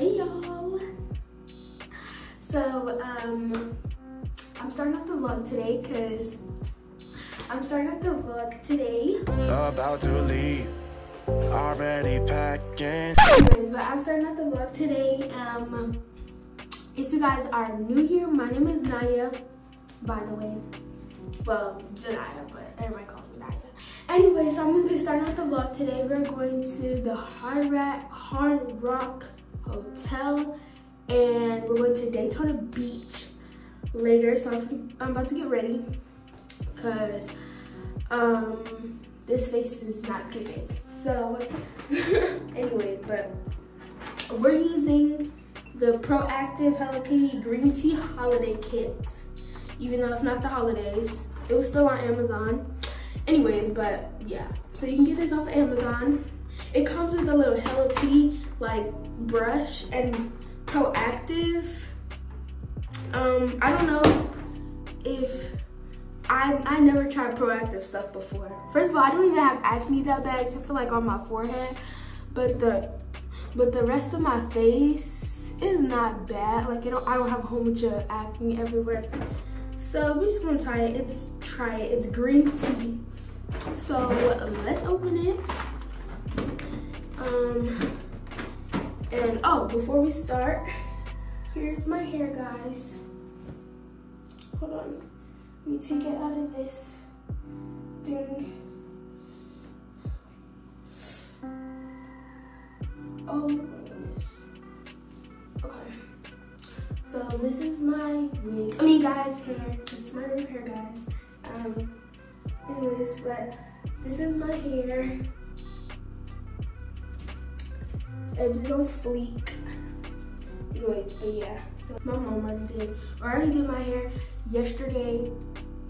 Hey y'all. So um I'm starting off the vlog today because I'm starting off the vlog today. About to leave, already packing. Anyways, but I'm starting off the vlog today. Um if you guys are new here, my name is Niyah, by the way. Well, Janaya, but everybody calls me Niyah. Anyway, so I'm gonna be starting off the vlog today. We're going to the Hard Rock, Hard Rock Hotel and we're going to Daytona Beach later. So I'm about to get ready because um, this face is not giving. So anyways, but we're using the Proactiv Hello Kitty Green Tea Holiday Kit. Even though it's not the holidays, it was still on Amazon. Anyways, but yeah. So you can get this off of Amazon. It comes with a little Hello Kitty like brush and Proactiv. Um, I don't know if I I never tried Proactiv stuff before. First of all, I don't even have acne that bad except for like on my forehead. But the but the rest of my face is not bad. Like you don't, I don't have a whole bunch of acne everywhere. So we're just gonna try it. It's try it. It's green tea. So let's open it. Um and oh, before we start, here's my hair, guys. Hold on. Let me take it out of this thing. Oh my goodness. Okay. So this is my wig. I mean, guys, hair. It's my hair, guys. Um. Anyways, but this is my hair. Edges on fleek. Anyways, but yeah. So my mom already did. I already did my hair yesterday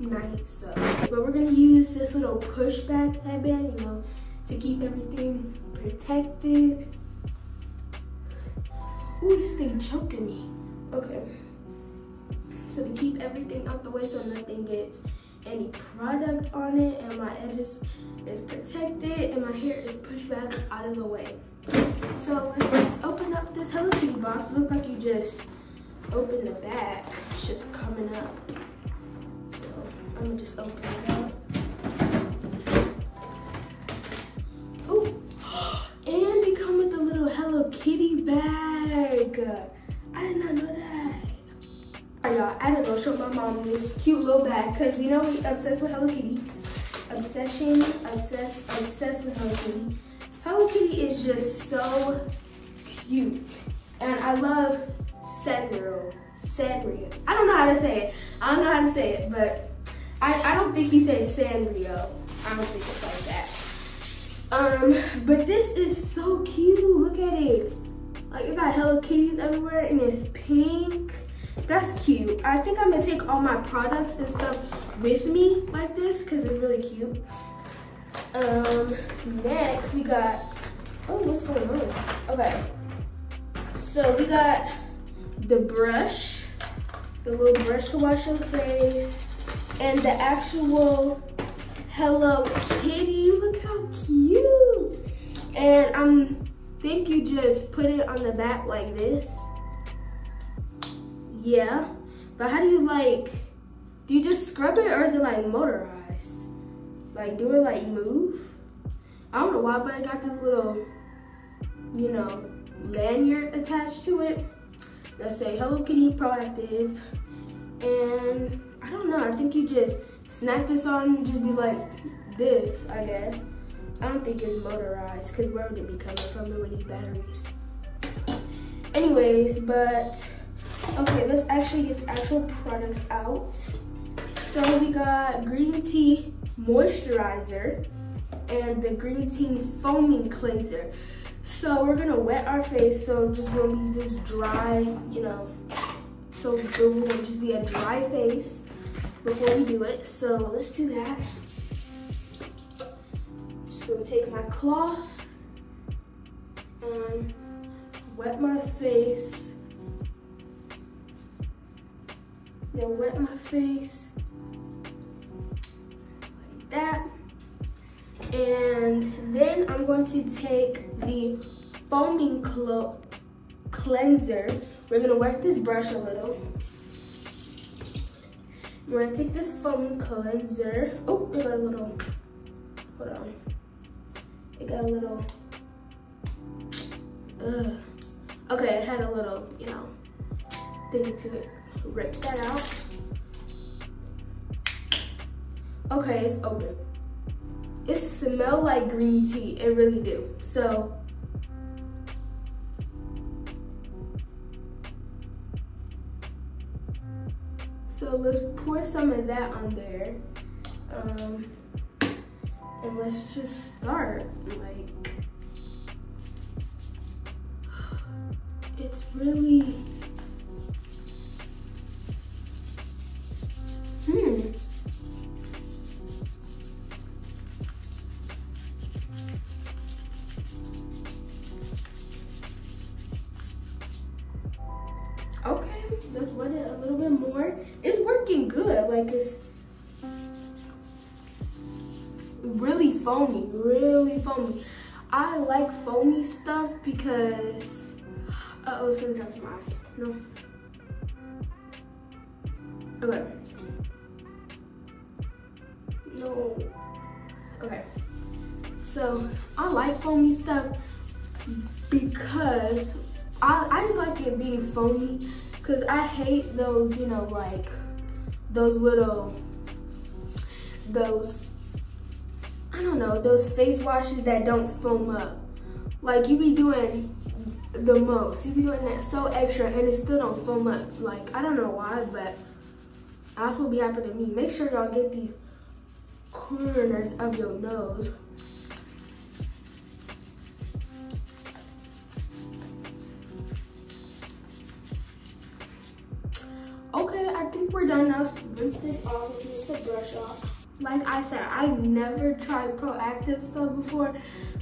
night. So, but we're gonna use this little pushback headband, you know, to keep everything protected. Ooh, this thing choking me. Okay. So to keep everything out the way so nothing gets any product on it and my edges is protected and my hair is pushed back out of the way. So let's open up this Hello Kitty box. Look like you just opened the back. It's just coming up. So I'm gonna just open it up. Ooh, and they come with a little Hello Kitty bag. I did not know that. Alright y'all, I had to go show my mom this cute little bag because you know we obsessed with Hello Kitty. Obsession, obsessed, obsessed with Hello Kitty. Hello Kitty is just so cute. And I love Sanrio. Sanrio. I don't know how to say it. I don't know how to say it, but I, I don't think he says Sanrio. I don't think it's like that. Um, but this is so cute. Look at it. Like it got Hello Kitties everywhere and it's pink. That's cute. I think I'm gonna take all my products and stuff with me like this because it's really cute. Um, next we got, oh, what's going on? Okay, so we got the brush, the little brush to wash your face, and the actual Hello Kitty. Look how cute. And I'm think you just put it on the back like this. Yeah, but how do you like, do you just scrub it or is it like motorized? Like, do it like move? I don't know why, but I got this little, you know, lanyard attached to it that say Hello Kitty Proactiv. And I don't know, I think you just snap this on and just be like this, I guess. I don't think it's motorized because where would it be coming from? There would need batteries. Anyways, but okay, let's actually get the actual products out. So we got green tea moisturizer and the green tea foaming cleanser. So we're gonna wet our face, so just gonna be this dry, you know, so it will just be a dry face before we do it. So let's do that. Just gonna take my cloth and wet my face. Then wet my face that. And then I'm going to take the foaming cleanser. We're gonna wet this brush a little. We're gonna take this foaming cleanser. Oh, it got a little, hold on. It got a little, ugh. Okay, it had a little, you know, thing to it. Rip that out. Okay, it's open. It smells like green tea, it really do. So, so let's pour some of that on there. Um, and let's just start, like, it's really, hmm. It's gonna my. No. Okay. No. Okay. So, I like foamy stuff because I, I just like it being foamy because I hate those, you know, like those little, those, I don't know, those face washes that don't foam up. Like you be doing the most. You be doing that so extra and it still don't foam up. Like, I don't know why, but that's what be happening to me. Make sure y'all get these corners of your nose. Okay, I think we're done now. Rinse this off. Use the brush off. Like I said, I never tried Proactiv stuff before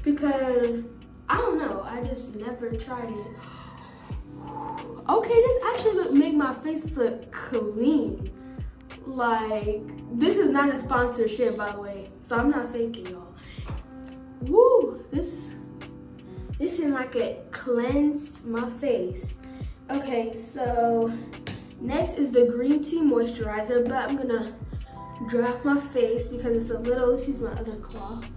because I don't know. I just never tried it. Okay, this actually look make my face look clean. Like this is not a sponsorship, by the way, so I'm not faking y'all. Woo, this this seemed like it cleansed my face. Okay, so Next is the green tea moisturizer, but I'm gonna dry off my face because it's a little, let's use my other cloth.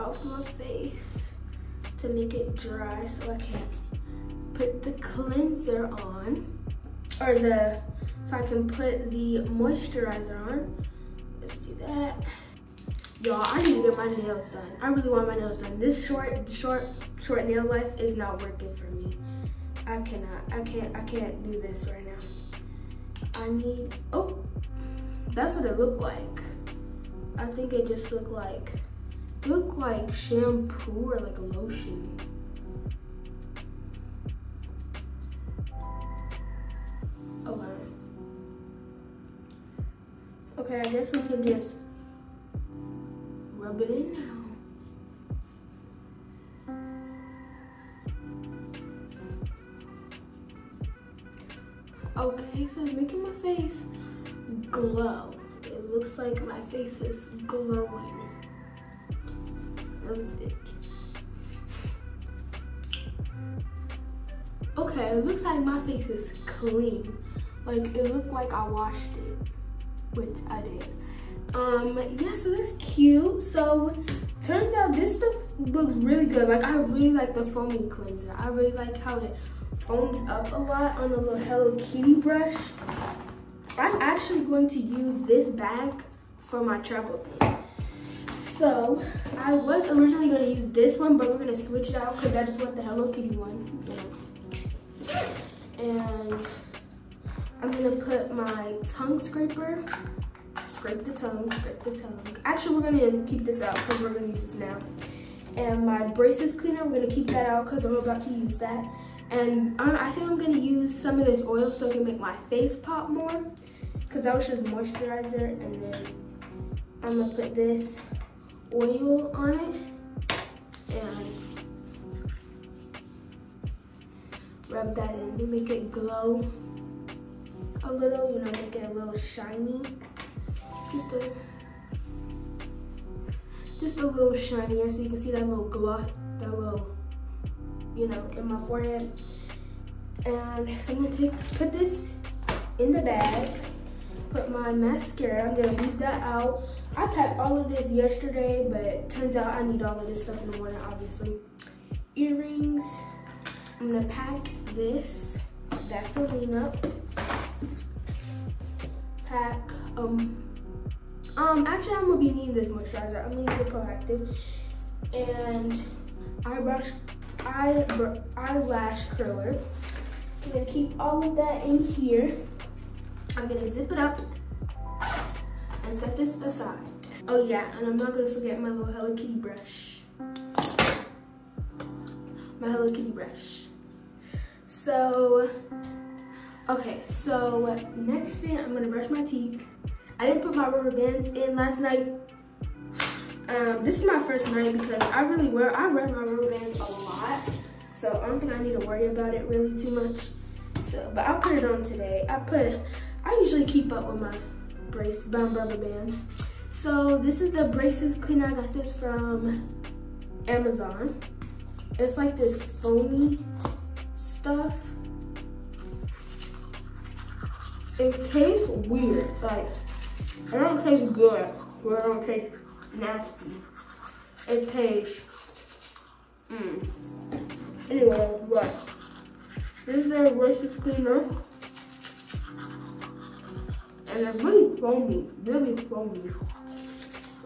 Off my face to make it dry so I can put the cleanser on, or the, so I can put the moisturizer on. Let's do that. Y'all, I need to get my nails done. I really want my nails done. This short, short, short nail life is not working for me. I cannot, I can't, I can't do this right now. I need, oh, that's what it looked like. I think it just looked like, looked like shampoo or like a lotion. Oh, okay. Okay, I guess we can just rub it in now. Okay, so it's making my face glow. It looks like my face is glowing. Okay, it looks like my face is clean. Like, it looked like I washed it, which I did. Um, yeah, so that's cute. So, turns out this stuff looks really good. Like, I really like the foaming cleanser. I really like how it foams up a lot on the little Hello Kitty brush. I'm actually going to use this bag for my travel thing. So, I was originally going to use this one, but we're going to switch it out because I just want the Hello Kitty one. And I'm going to put my tongue scraper scrape the tongue, scrape the tongue. Actually, we're gonna keep this out because we're gonna use this now. And my braces cleaner, we're gonna keep that out because I'm about to use that. And um, I think I'm gonna use some of this oil so it can make my face pop more because that was just moisturizer. And then I'm gonna put this oil on it and rub that in to make it glow a little, you know, make it a little shiny. Just a, just a little shinier so you can see that little gloss, that little, you know, in my forehead. And so I'm gonna take, put this in the bag, put my mascara, I'm gonna leave that out. I packed all of this yesterday, but turns out I need all of this stuff in the morning, obviously. Earrings, I'm gonna pack this, Vaseline up. Pack, um, um, actually I'm gonna be needing this moisturizer. I'm gonna use the Proactiv. And eyebrush, eye, eyelash curler. I'm gonna keep all of that in here. I'm gonna zip it up and set this aside. Oh yeah, and I'm not gonna forget my little Hello Kitty brush. My Hello Kitty brush. So, okay, so next thing, I'm gonna brush my teeth. I didn't put my rubber bands in last night. Um, this is my first night because I really wear, I wear my rubber bands a lot. So I don't think I need to worry about it really too much. So, but I'll put it on today. I put, I usually keep up with my brace, bound rubber bands. So this is the braces cleaner. I got this from Amazon. It's like this foamy stuff. It tastes weird. Like, it don't taste good, but it don't taste nasty. It tastes, mmm. Anyway, what? This is the braces cleaner. And it's really foamy, really foamy.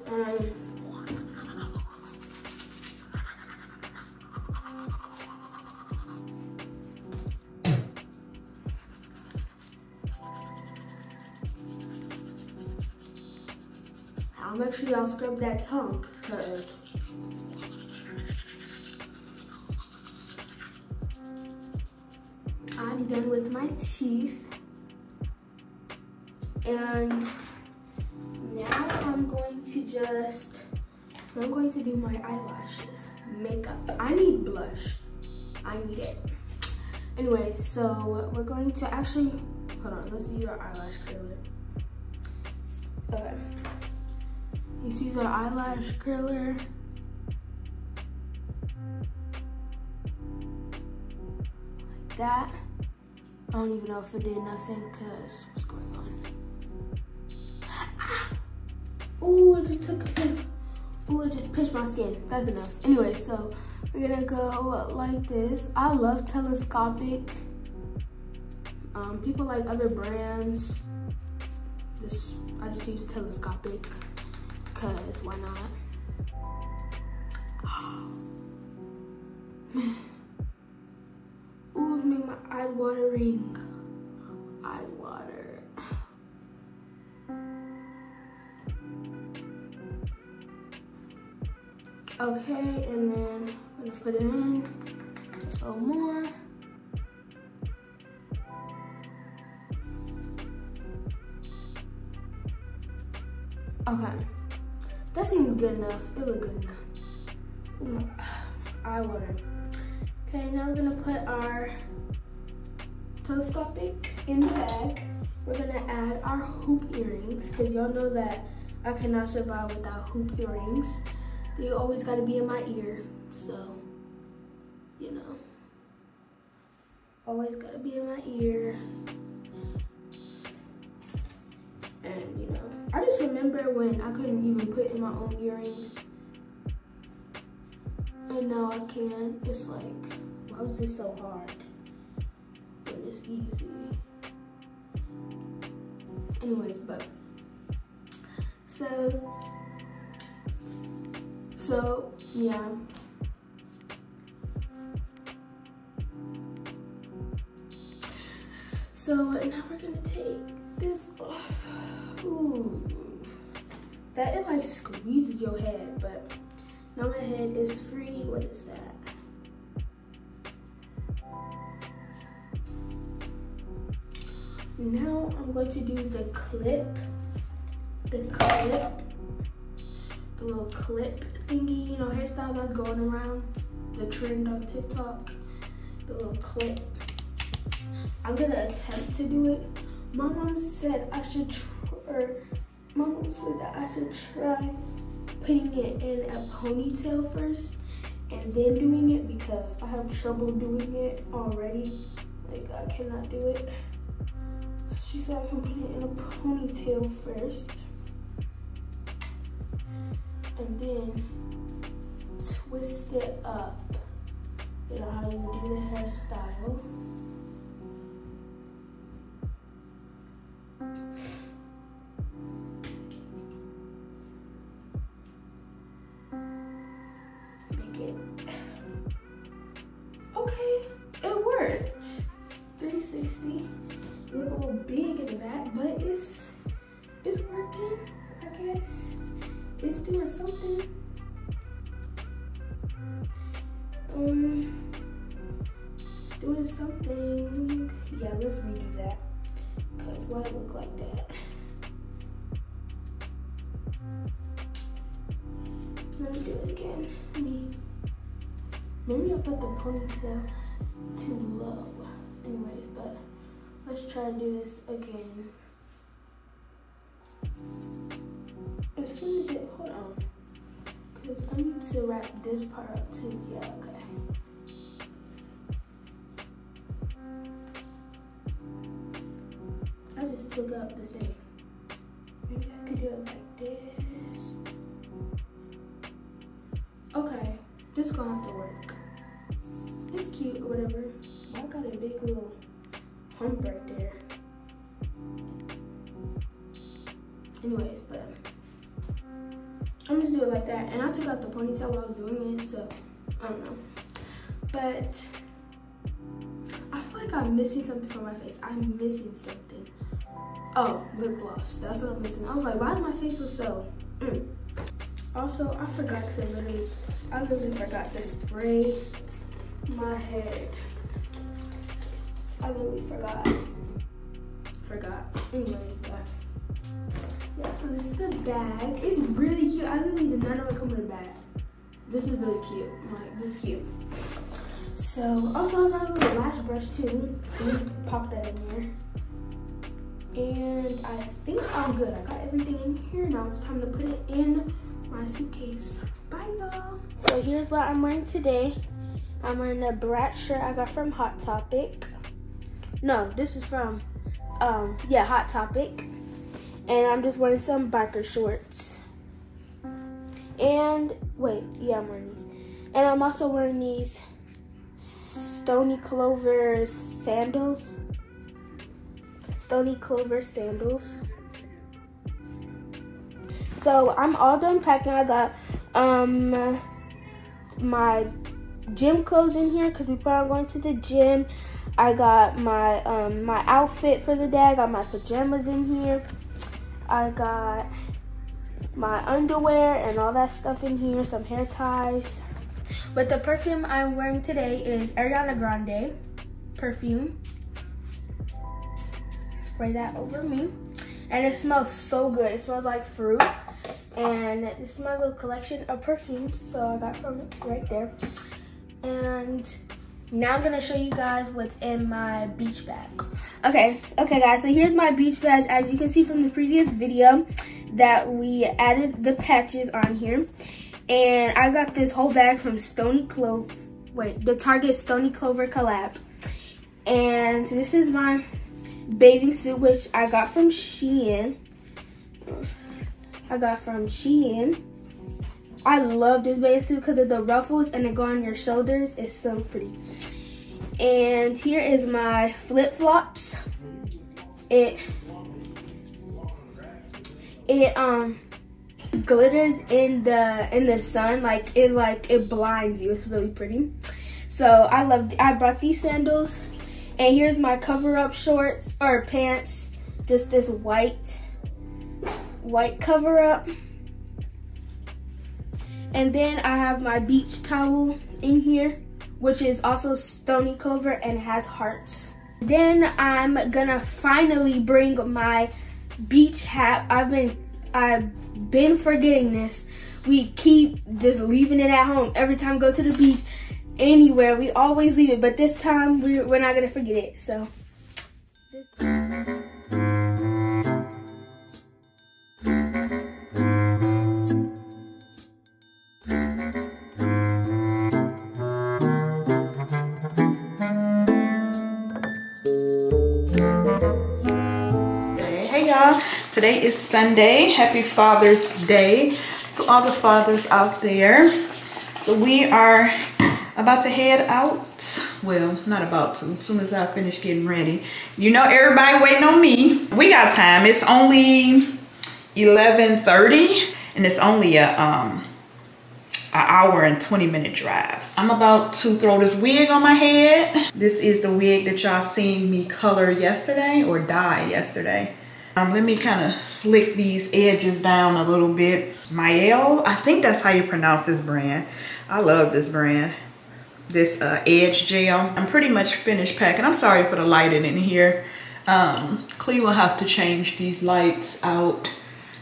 Um, I'll make sure y'all scrub that tongue, cause I'm done with my teeth. And now I'm going to just, I'm going to do my eyelashes, makeup. I need blush, I need it. Anyway, so we're going to actually, hold on, let's do your eyelash curler. Okay. You see the eyelash curler. Like that. I don't even know if it did nothing because what's going on? Oh, it just took a pinch. Oh, it just pinched my skin. That's enough. Anyway, so we're gonna go like this. I love telescopic. Um, people like other brands. This I just use telescopic because why not? Ooh, it made my eyes watering. Eyes water. Okay, and then I'm gonna put it in. So more. Okay. That seems good enough. It look good enough. Ooh, mm, my eye water. Okay, now we're gonna put our telescopic in the bag. We're gonna add our hoop earrings because y'all know that I cannot survive without hoop earrings. They always gotta be in my ear, so, you know. Always gotta be in my ear. And, you know, I just remember when I couldn't even put in my own earrings. And now I can. It's like, why was this so hard? It's easy. Anyways, but, so, so, yeah. So now we're gonna take this off. Ooh. That like squeezes your head, but now my head is free. What is that? Now I'm going to do the clip. The clip. Little clip thingy, you know, hairstyle that's going around. The trend on TikTok. The little clip. I'm gonna attempt to do it. My mom said I should, or my mom said that I should try putting it in a ponytail first and then doing it because I have trouble doing it already. Like I cannot do it. So she said I can put it in a ponytail first. And then twist it up. You know how you do the hairstyle. Um, doing something. It's doing something. Yeah, let's redo that. Cause why it look like that? Let me do it again. Maybe I put the ponytail too low. Anyways, but let's try to do this again. As soon as it, hold on. Cause I need to wrap this part up too. Yeah, okay. I just took out the thing. Maybe I could do it like this. Okay, this gonna have to work. It's cute or whatever. I got a big little hump right there. Doing it like that. And I took out the ponytail while I was doing it, so I don't know. But I feel like I'm missing something from my face. I'm missing something. Oh, lip gloss. That's what I'm missing. I was like, why does my face so? Mm. Also, I forgot to literally, I literally forgot to spray my head. I literally forgot. Forgot. Anyway, yeah, so this is the bag. It's really cute. I literally did not know it come in a bag. This is really cute. Like, this cute. So, also I got a little lash brush too. Let me pop that in there. And I think I'm good. I got everything in here. Now it's time to put it in my suitcase. Bye, y'all. So here's what I'm wearing today. I'm wearing a Brat shirt I got from Hot Topic. No, this is from, um, yeah, Hot Topic. And I'm just wearing some biker shorts. And, wait, yeah, I'm wearing these. And I'm also wearing these Stoney Clover sandals. Stoney Clover sandals. So I'm all done packing. I got um my gym clothes in here because we plan on going to the gym. I got my um my outfit for the day. I got my pajamas in here. I got my underwear and all that stuff in here, some hair ties. But the perfume I'm wearing today is Ariana Grande perfume. Spray that over me. And it smells so good. It smells like fruit. And this is my little collection of perfumes. So I got from right there. And now I'm gonna show you guys what's in my beach bag. Okay, okay guys, so here's my beach bag. As you can see from the previous video that we added the patches on here. And I got this whole bag from Stoney Clover, wait, the Target Stoney Clover collab. And this is my bathing suit, which I got from Shein. I got from Shein. I love this bathing suit because of the ruffles and it go on your shoulders. It's so pretty. And here is my flip-flops. It, it, um, glitters in the in the sun like it like it blinds you it's really pretty so i love i brought these sandals and here's my cover up shorts or pants just this white white cover up and then i have my beach towel in here which is also stoney clover and has hearts then i'm gonna finally bring my beach hat i've been i've been forgetting this. We keep just leaving it at home. Every time we go to the beach, anywhere, we always leave it. But this time, we're, we're not to forget it. So, Today is Sunday. Happy Father's Day to all the fathers out there. So we are about to head out. Well, not about to. As soon as I finish getting ready. You know everybody waiting on me. We got time. It's only 11.30 and it's only a um an hour and 20 minute drives. I'm about to throw this wig on my head. This is the wig that y'all seen me color yesterday or dye yesterday. Um, let me kind of slick these edges down a little bit. Mielle, I think that's how you pronounce this brand. I love this brand. This uh, edge gel. I'm pretty much finished packing. I'm sorry for the lighting in here. Um, will have to change these lights out.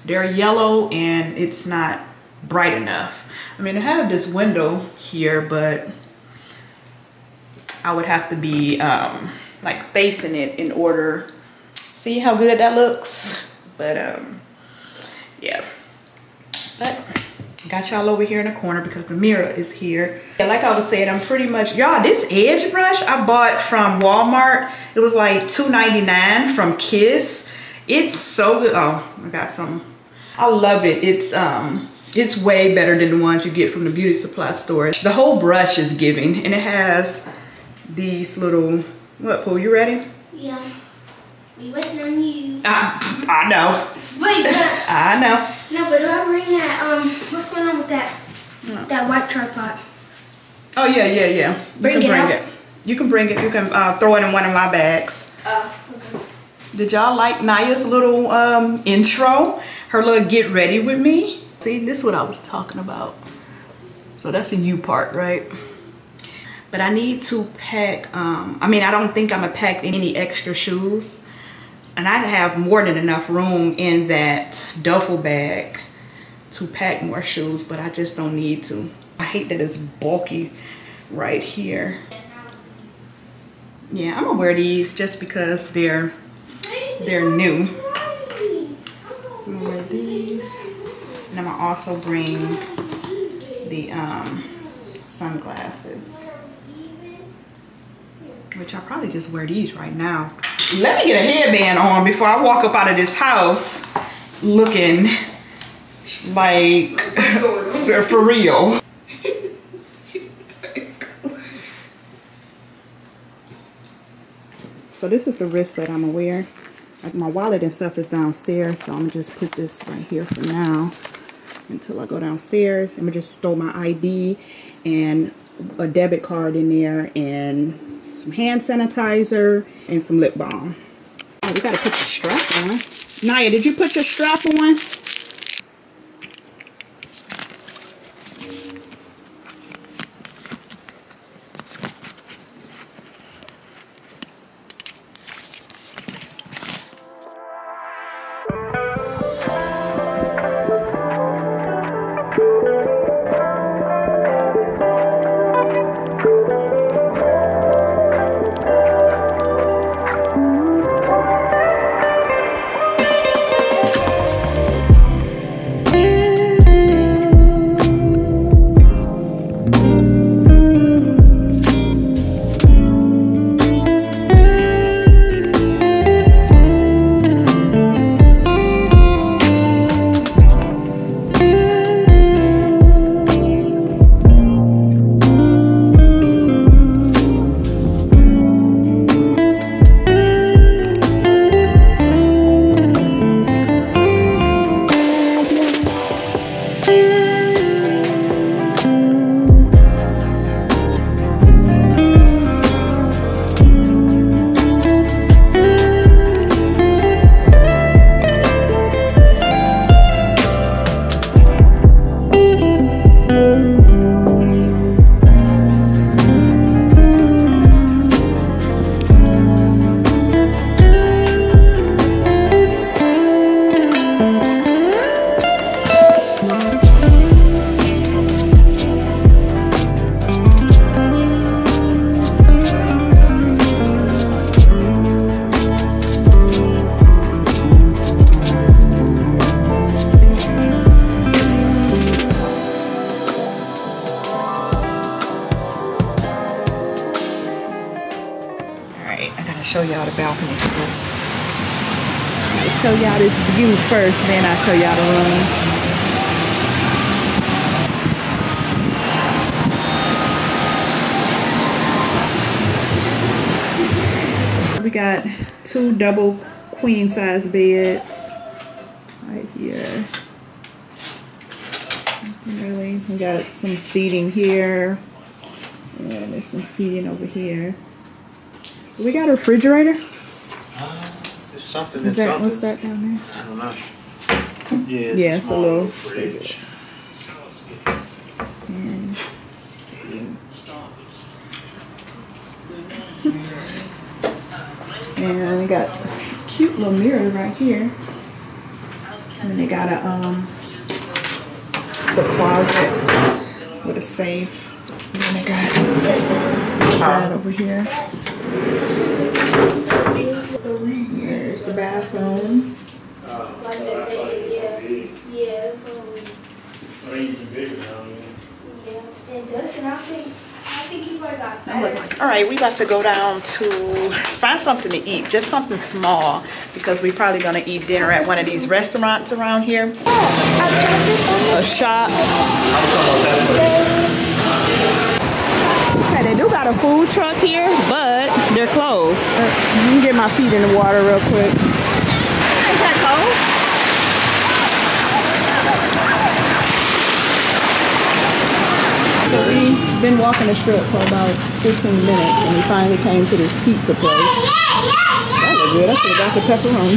They're yellow and it's not bright enough. I mean, I have this window here, but I would have to be um, like facing it in order. See how good that looks? But um, yeah. But got y'all over here in the corner because the mirror is here. Yeah, like I was saying, I'm pretty much, y'all, this edge brush I bought from Walmart. It was like $2.99 from Kiss. It's so good. Oh, I got some. I love it. It's um it's way better than the ones you get from the beauty supply store. The whole brush is giving and it has these little, what, Pooh, you ready? Yeah. We waiting on you. I, I know. Wait, but, I know. no, but do I bring that, um, what's going on with that, that white tripod? Oh, yeah, yeah, yeah. You Bring can it bring out? it. You can bring it. You can uh, throw it in one of my bags. Oh, okay. Did y'all like Niyah's little um, intro? Her little get ready with me? See, this is what I was talking about. So that's a you part, right? But I need to pack, um, I mean, I don't think I'm gonna pack any extra shoes. And I'd have more than enough room in that duffel bag to pack more shoes, but I just don't need to. I hate that it's bulky right here. Yeah, I'm gonna wear these just because they're they're new. I'm gonna wear these. And I'm gonna also bring the um, sunglasses. Which I'll probably just wear these right now. Let me get a headband on before I walk up out of this house looking like for real. So this is the wristlet I'm gonna wear. Like my wallet and stuff is downstairs, so I'm gonna just put this right here for now until I go downstairs. I'm gonna just throw my ID and a debit card in there and some hand sanitizer and some lip balm. Oh, we gotta put the strap on. Niyah, did you put your strap on? First, then I'll show y'all the room. We got two double queen size beds right here. Really, we got some seating here. And there's some seating over here. We got a refrigerator. It's something. Is that something. what's that down there? I don't know. Yeah, it's Yeah, a it's a little fridge. And and they got a cute little mirror right here. And then they got a um it's a closet with a safe. And then they got this side over here. Here's the bathroom. Like that day, yeah. Yeah. um, Yeah. And Dustin, I think, I think he probably got fat. All right, we about to go down to find something to eat, just something small, because we're probably gonna eat dinner at one of these restaurants around here. A shop. Okay, they do got a food truck here, but they're closed. Uh, Let me get my feet in the water real quick. Is that cold? So we've been walking the strip for about 15 minutes and we finally came to this pizza place. That look good. I should have got the pepperoni.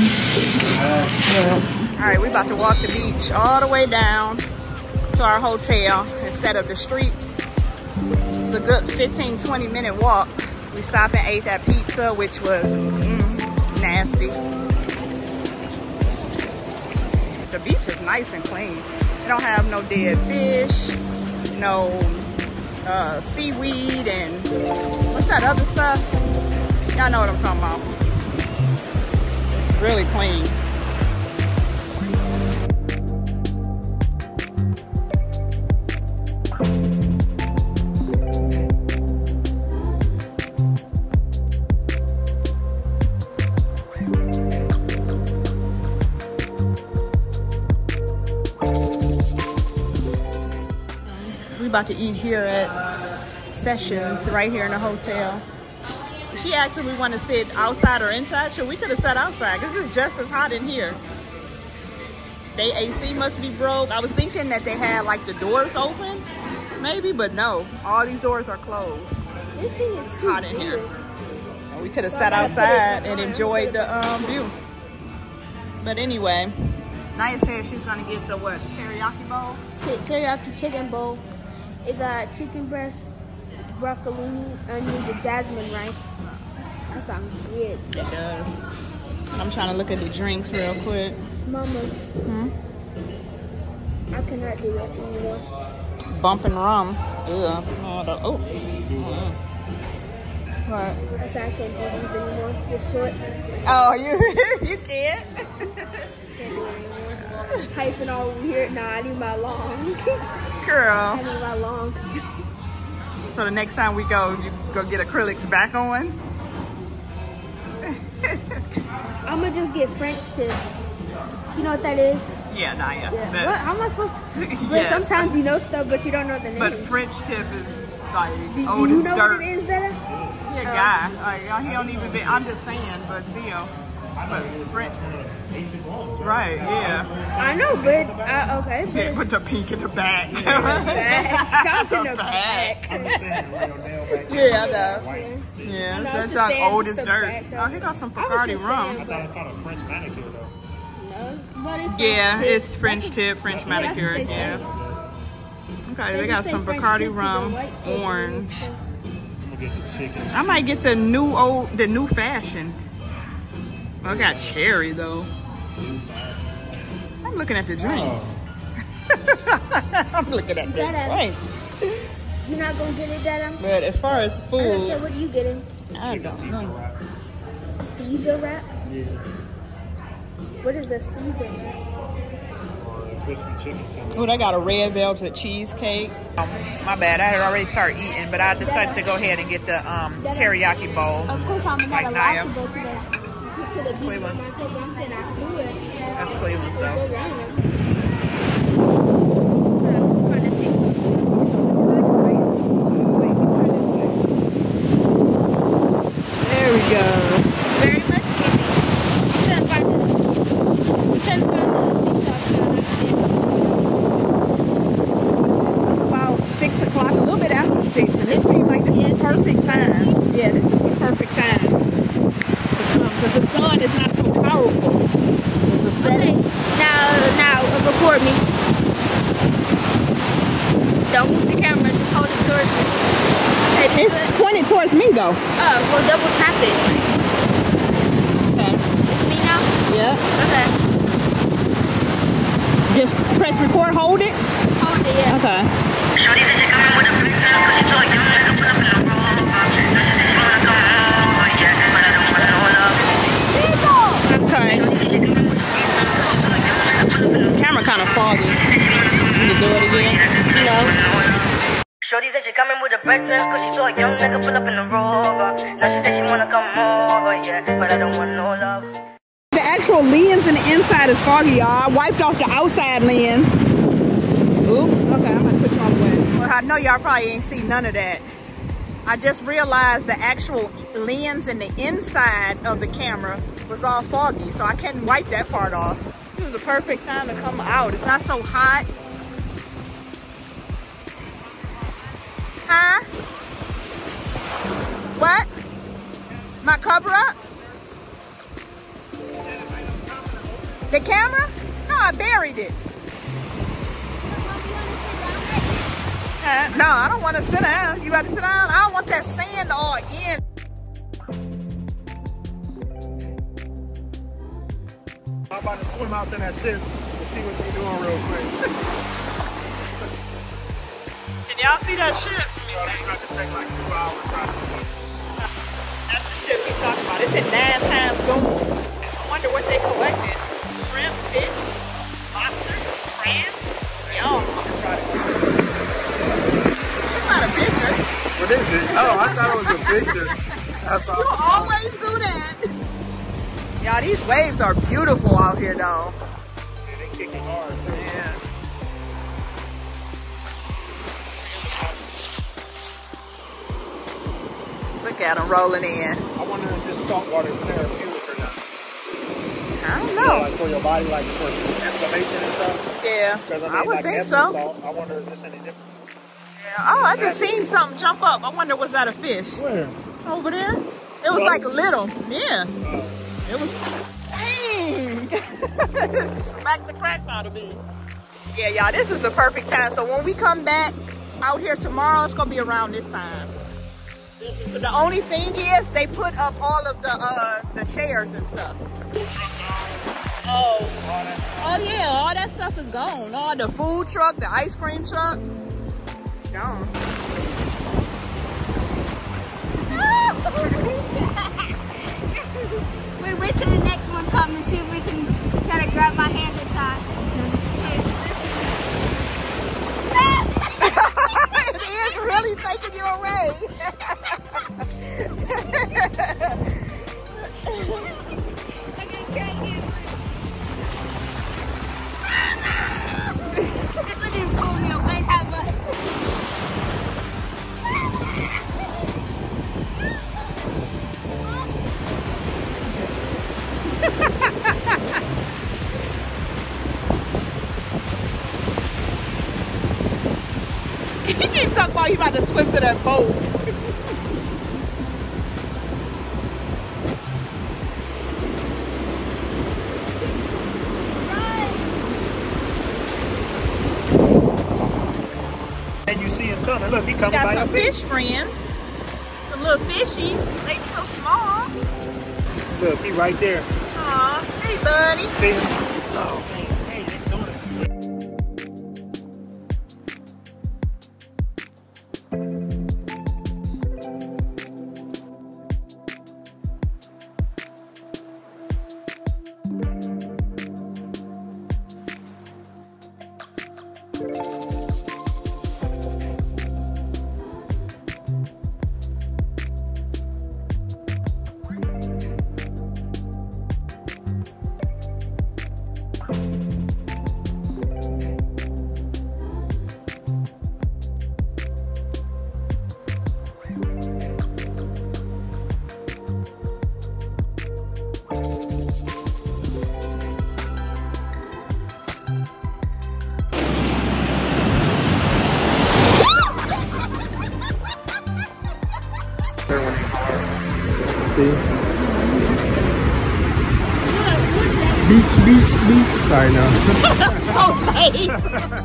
Well, all right, we're about to walk the beach all the way down to our hotel instead of the street. It's a good 15, 20 minute walk. We stopped and ate that pizza, which was mm, nasty. The beach is nice and clean. They don't have no dead fish, no uh, seaweed, and what's that other stuff? Y'all know what I'm talking about. It's really clean. About to eat here at Sessions, right here in the hotel. She asked if we want to sit outside or inside. So we could have sat outside because it's just as hot in here. They AC must be broke. I was thinking that they had like the doors open, maybe, but no. All these doors are closed. This thing is It's hot in here. And we could have sat outside and enjoyed the um, view. But anyway, Niyah said she's gonna get the what teriyaki bowl. Teriyaki chicken bowl. It got chicken breast, broccolini, onions, and jasmine rice. That sounds good. It does. I'm trying to look at the drinks real quick. Mama, Hmm? I cannot do that anymore. Bumbu rum. Ugh. Oh, the. What? I said I can't do these anymore. It's short. Oh, you you can't. Can't do it anymore. Typing all weird. Nah, I need my long. Girl. I need my long. So the next time we go, you go get acrylics back on. I'm gonna just get French tip. You know what that is? Yeah, nah, yeah. Yeah. What? How am I supposed to? But Yes. sometimes you know stuff, but you don't know the name. But French tip is like do, old do you know dirt. what it is, Bella? He a guy. Like he don't even be. I'm just saying, but still. But French. Right. Yeah. I know, but uh, okay. Yeah, But put the pink in the back. back. In the back. back. Yeah, I know. Yeah, I know, that's it's that the old as dirt. Oh, he got some I was Bacardi rum. saying. thought it was called a French manicure though. No, but it's Yeah, tip. it's French That's tip, French Yeah, manicure. they. Yeah. Okay, They they got some French Bacardi rum, they're white tip. orange. I'm gonna get the chicken. I might get the new old, the new fashion. I got cherry though. I'm looking at the drinks. I'm looking at the drinks. You're not gonna get it, Dada? But as far as I said, food, what are you getting? I don't know. Caesar wrap? Yeah. What is a Caesar wrap? Crispy chicken tender. Oh, they got a red velvet cheesecake. Um, my bad, I had already started eating, but I decided to go ahead and get the um, teriyaki bowl. Of course, I'm not Like allowed Niyah. to go to the pizza to the beach by myself, but I'm saying I could. That's Cleveland stuff. around. Find the TikToks. There we go. It's very much giving. I'm trying to find the, I'm trying to find the TikToks. It's about six o'clock, a little bit after six, and it seems like this is the perfect time. Yeah, this is the perfect time to come because the sun is not so powerful. It's a Okay, setting. now, now, uh, record me. Don't move the camera, just hold it towards me. Okay, this It's is- pointed towards. Oh, well, double tap it. Okay. It's me now? Yeah. Okay. Just press record, hold it. Hold it, yeah. Okay. Shorty said she coming with a big fan, cause she told a young nigga pull up in the rover. Now she said she wanna come over, yeah, but I don't want no love. Okay. Camera kind of foggy. Need to do it again. No. Shorty said she coming with a breakfast, cause she saw a young nigga pull up in the rover. Yeah, but I don't want no love. The actual lens in the inside is foggy, y'all. I wiped off the outside lens. Oops. Okay, I'm gonna put you on the way. Well, I know y'all probably ain't seen none of that. I just realized the actual lens in the inside of the camera was all foggy, so I couldn't wipe that part off. This is the perfect time to come out. It's not so hot. Huh? What? My cover up? The camera? No, I buried it. Huh? No, I don't want to sit down. You got to sit down? I don't want that sand all in. I'm about to swim out in that shit and see what they doing real quick. Can y'all see that shit? So it's about to take like two hours shit we talking about. It's in nine times zoom. I wonder what they collected. Shrimp, fish, lobster, crab. Yum. It's not a picture. What is it? Oh, I thought it was a picture. That's all. You always do that. Y'all, these waves are beautiful out here, though. Look at them rolling in. I wonder if this salt water is therapeutic or not. I don't know. like for your body, like for inflammation and stuff. Yeah, I, mean, I would like think so. Salt, I wonder is this any different? Yeah. Oh, I just seen something jump up. I wonder was that a fish Where? over there? It was like a little. Yeah. Uh, it was. Dang! Smack the crap out of me. Yeah, y'all. This is the perfect time. So when we come back out here tomorrow, it's gonna be around this time. The only thing is they put up all of the uh, the chairs and stuff. Oh. Oh yeah, all that stuff is gone. All the food truck, the ice cream truck, gone. Wait, wait till the next one comes that boat. And you see him coming. Look, he coming Got by some fish friends. Some little fishies. They so small. Look, he right there. Aw, hey buddy. See him? Oh, Sorry, no. so late.